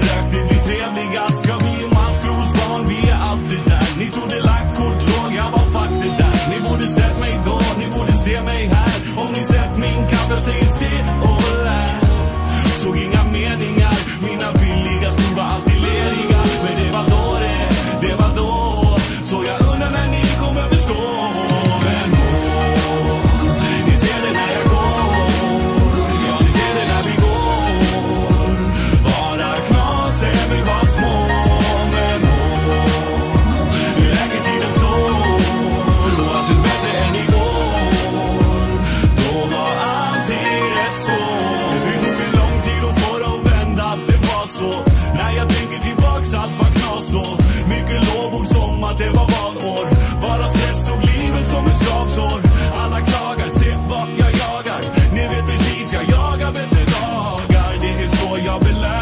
den Aktivitären die ganze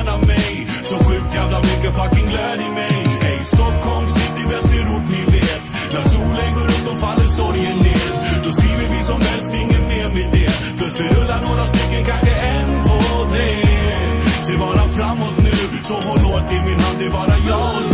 gärna mig. Så sjukt jävla mycket fucking glöd i mig. Ey, Stockholm city, bäst i rot ni vet. När solen går upp då faller sorgen ner. Då skriver vi som helst, ingen mer med det. Plus vi rullar några stycken, kanske en, två, tre. Se bara framåt nu, så håll hårt i min hand, det är bara jag och